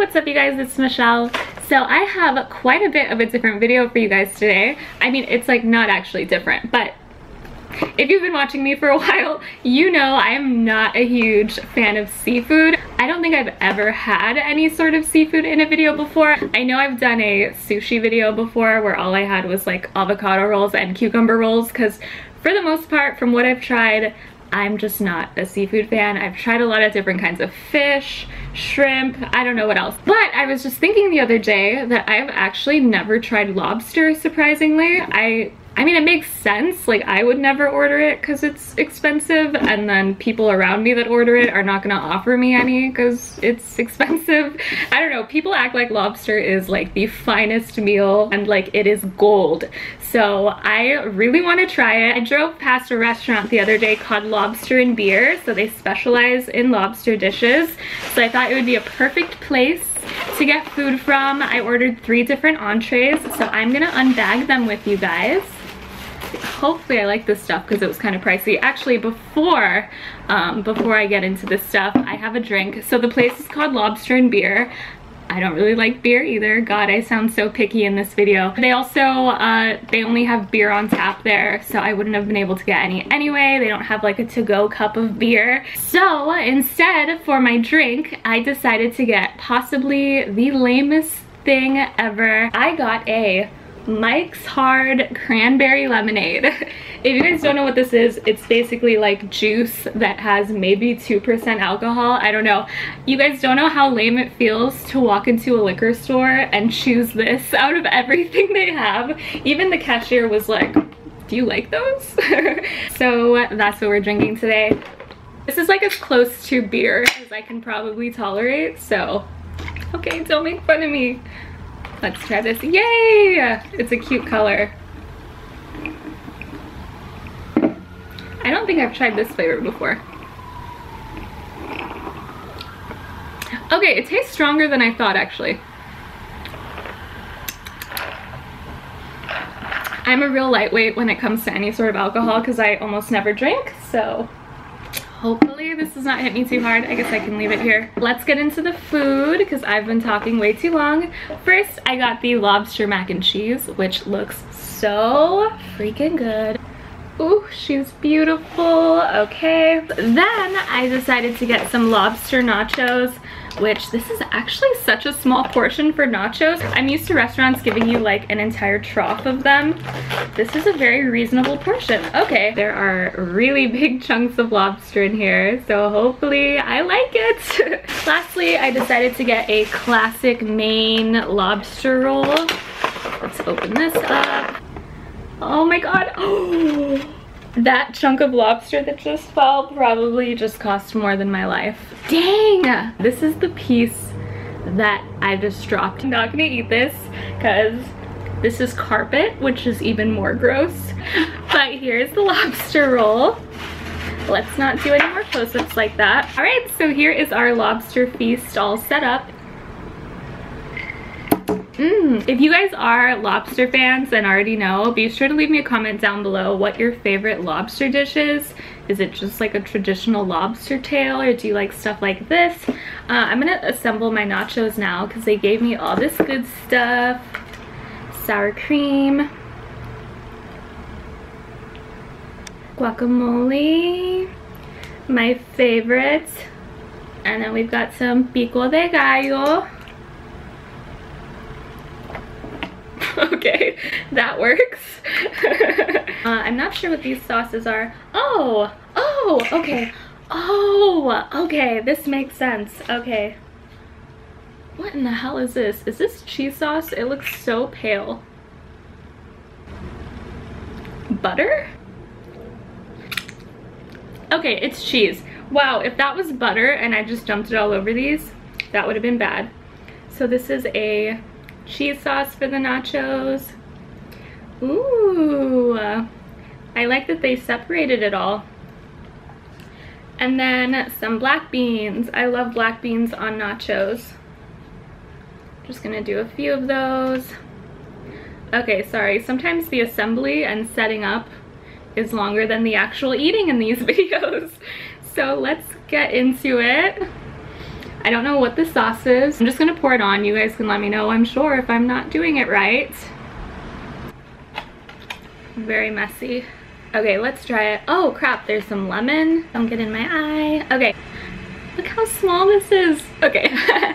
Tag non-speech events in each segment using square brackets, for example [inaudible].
what's up you guys? It's Michelle. So I have quite a bit of a different video for you guys today. I mean, it's like not actually different, but if you've been watching me for a [laughs] while, you know I am not a huge fan of seafood. I don't think I've ever had any sort of seafood in a video before. I know I've done a sushi video before where all I had was like avocado rolls and cucumber rolls because for the most part, from what I've tried, I'm just not a seafood fan. I've tried a lot of different kinds of fish, shrimp, I don't know what else. But I was just thinking the other day that I've actually never tried lobster, surprisingly. I I mean, it makes sense. Like, I would never order it because it's expensive, and then people around me that order it are not gonna offer me any because it's [laughs] expensive. I don't know, people act like lobster is like the finest meal and like it is gold. So I really wanna try it. I drove past a restaurant the other day called Lobster and Beer, so they specialize in lobster dishes. So I thought it would be a perfect place to get food from. I ordered three different entrees, so I'm gonna unbag them with you guys hopefully I like this stuff because it was kind of pricey. Actually, before, um, before I get into this stuff, I have a drink. So the place is called Lobster and Beer. I don't really like beer either. God, I sound so picky in this video. They also, uh, they only have beer on tap there, so I wouldn't have been able to get any anyway. They don't have like a to-go cup of beer. So instead, for my drink, I decided to get possibly the lamest thing ever. I got a Mike's Hard Cranberry Lemonade. [laughs] if you guys don't know what this is, it's basically like juice that has maybe 2% alcohol. I don't know. You guys don't know how lame it feels to walk into a liquor store and choose this [laughs] out of everything they have. Even the cashier was like, do you like those? [laughs] so that's what we're drinking today. This is like as close to beer as I can probably tolerate, so okay, don't make fun of me. Let's try this. Yay! It's a cute color. I don't think I've tried this flavor before. Okay, it tastes stronger than I thought actually. I'm a real lightweight when it comes to any sort of alcohol because I almost never drink, so Hopefully this does not hit me too hard. I guess I can leave it here. Let's get into the food because I've been talking way too long. First, I got the lobster mac and cheese, which looks so freaking good. Ooh, she's beautiful. Okay. Then I decided to get some lobster nachos which this is actually such a small portion for nachos. I'm used to restaurants giving you like an entire trough of them. This is a very reasonable portion. Okay, there are really [laughs] big chunks of lobster in here, so hopefully I like it. [laughs] Lastly, I decided to get a classic Maine lobster roll. Let's open this up. Oh my god. Oh. [gasps] That chunk of lobster that just fell probably just cost more than my life. Dang! This is the piece that I just dropped. I'm not gonna eat this because this is carpet, which is even more gross. But here's the lobster roll. Let's not do any more close-ups like that. All right, so here is our lobster feast all set up. Mm, if you guys are lobster fans and already know, be sure to leave me a comment down below what your favorite lobster dish is. Is it just like a traditional lobster tail or do you like stuff like this? Uh, I'm gonna assemble my nachos now because they gave me all this good stuff. Sour cream. Guacamole. My favorite. And then we've got some pico de gallo. [laughs] okay, that works. [laughs] uh, I'm not sure what these sauces are. Oh, oh, okay. Oh, okay, this makes sense. Okay. What in the hell is this? Is this cheese sauce? It looks so pale. Butter? Okay, it's cheese. Wow, if that was butter and I just dumped it all over these, that would have been bad. So this is a cheese sauce for the nachos. Ooh, I like that they separated it all. And then some black beans. I love black beans on nachos. Just gonna do a few of those. Okay, sorry, sometimes the assembly and setting up is longer than the actual eating in these [laughs] videos. So let's get into it. I don't know what the sauce is. I'm just gonna pour it on. You guys can let me know, I'm sure, if I'm not doing it right. Very messy. Okay, let's try it. Oh crap, there's some lemon. Don't get in my eye. Okay, look how small this is. Okay. [laughs]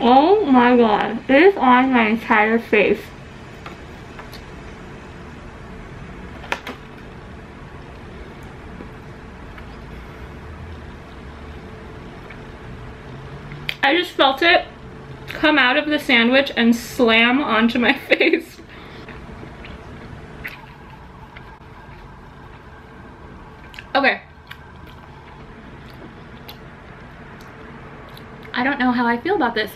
oh my god, it is on my entire face. I just felt it come out of the sandwich and slam onto my [laughs] face. Okay. I don't know how I feel about this.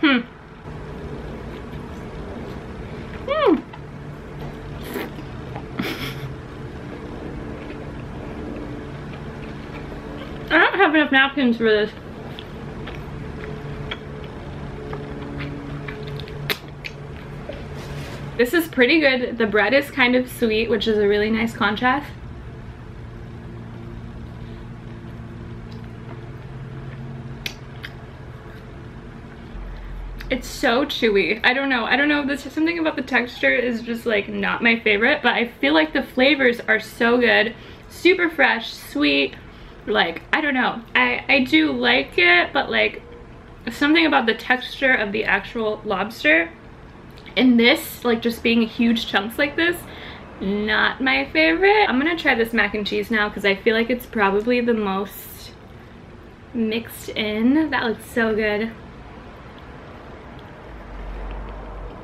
Hmm. Hmm. I don't have enough napkins for this. This is pretty good. The bread is kind of sweet, which is a really nice contrast. It's so chewy. I don't know. I don't know. This is something about the texture is just like not my favorite, but I feel like the flavors are so good. Super fresh, sweet. Like, I don't know. I, I do like it, but like something about the texture of the actual lobster in this, like just being huge chunks like this, not my favorite. I'm gonna try this mac and cheese now because I feel like it's probably the most mixed in. That looks so good.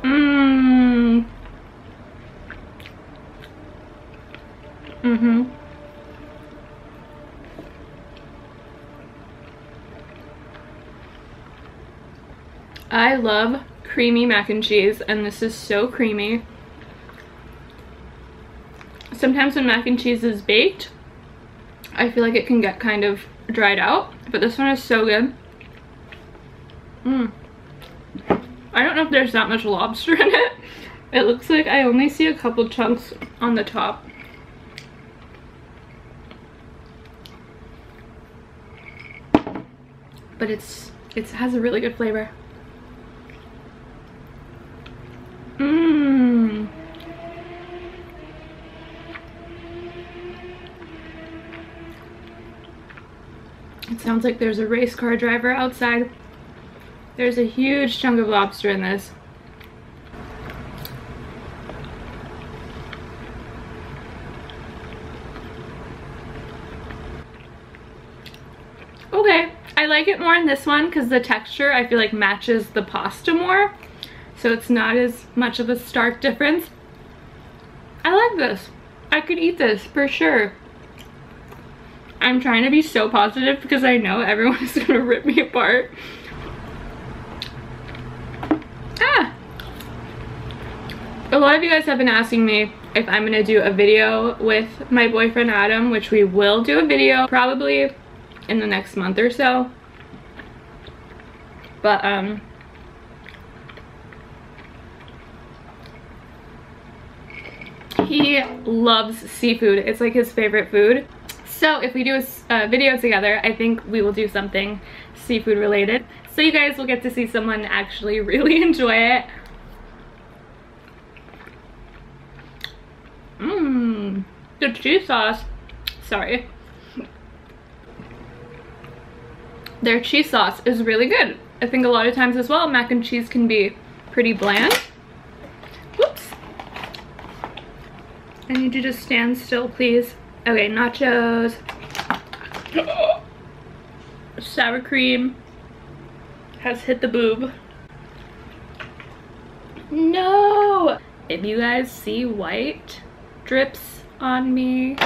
Mmm. Mm-hmm. I love creamy mac and cheese and this is so creamy. Sometimes when mac and cheese is baked, I feel like it can get kind of dried out, but this one is so good. Mmm. I don't know if there's that much lobster in it. It looks like I only see a couple chunks on the top. But it's it has a really good flavor. It sounds like there's a race car driver outside. There's a huge chunk of lobster in this. Okay, I like it more in this one because the texture I feel like matches the pasta more so it's not as much of a stark difference. I like this. I could eat this for sure. I'm trying to be so positive because I know everyone [laughs] is gonna rip me apart. Ah! A lot of you guys have been asking me if I'm gonna do a video with my boyfriend Adam, which we will do a video probably in the next month or so. But um, he loves seafood. It's like his favorite food. So if we do a, a video together, I think we will do something seafood related. So you guys will get to see someone actually [laughs] really enjoy it. Mmm, the cheese sauce, sorry. Their cheese sauce is really good. I think a lot of times as well, mac and cheese can be pretty bland. Whoops. I need to stand still, please. Okay, nachos. Sour cream has hit the boob. No! If you guys see white drips on me,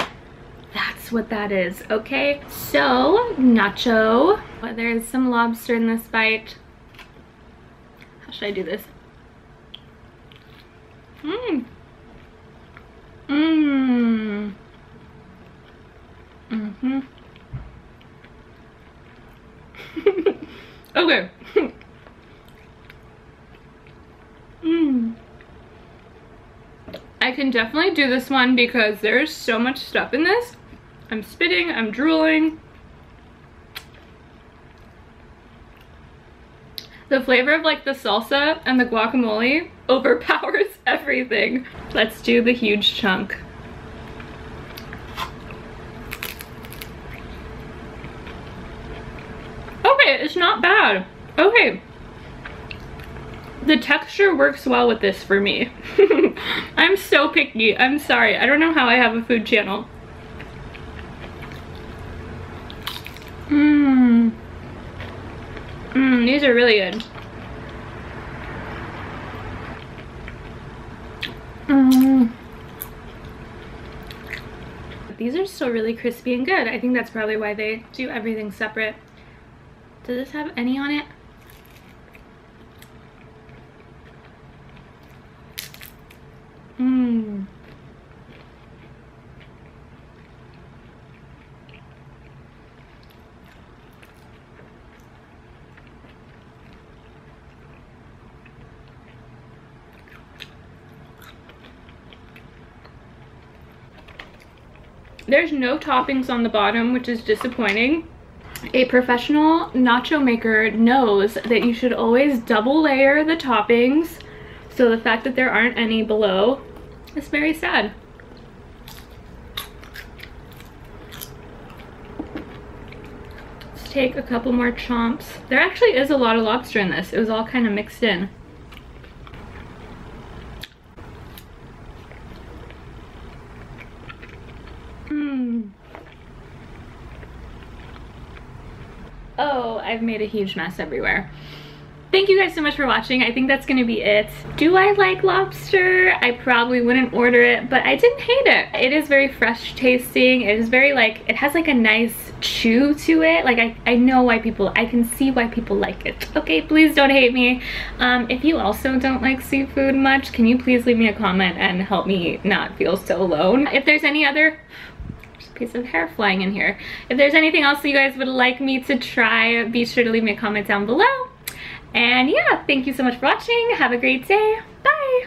that's what that is, okay? So, nacho. There's some lobster in this bite. How should I do this? Mmm. Okay. Mmm. I can definitely do this one because there's so much stuff in this. I'm spitting, I'm drooling. The flavor of like the salsa and the guacamole [laughs] overpowers [laughs] everything. Let's do the huge chunk. Okay, it's not bad. Okay. The texture works well with this for me. [laughs] I'm so picky. I'm sorry. I don't know how I have a food channel. Mmm. Mmm, these are really good. Mmm. These are still really crispy and good. I think that's probably why they do everything separate. Does this have any on it? Mmm. There's no toppings on the bottom, which is disappointing. A professional nacho maker knows that you should always double layer the toppings. So the fact that there aren't any below is very sad. Let's take a couple more chomps. There actually is a lot of lobster in this. It was all kind of mixed in. Hmm. oh, I've made a huge mess everywhere. Thank you guys so much for watching. I think that's gonna be it. Do I like lobster? I probably wouldn't order it, but I didn't hate it. It is very fresh tasting. It is very like, it has like a nice chew to it. Like I, I know why people, I can see why people like it. [laughs] Okay, please don't hate me. Um, if you also don't like seafood much, can you please leave me a comment and help me not feel so alone? If there's any other piece of hair flying in here. If there's anything else that you guys would like me to try, be sure to leave me a comment down below. And yeah, thank you so much for watching. Have a great day. Bye.